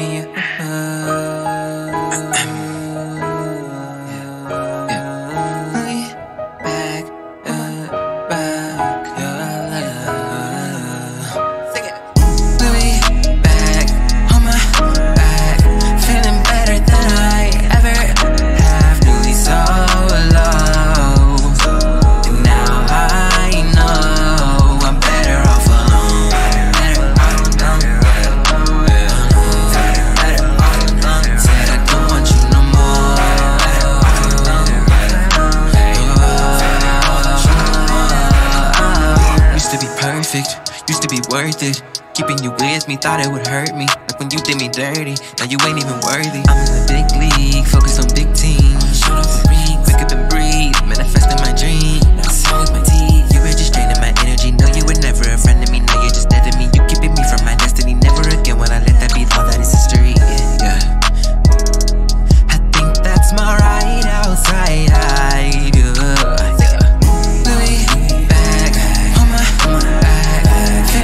me Used to be perfect, used to be worth it. Keeping you with me, thought it would hurt me. Like when you did me dirty, now you ain't even worthy. I'm addicted.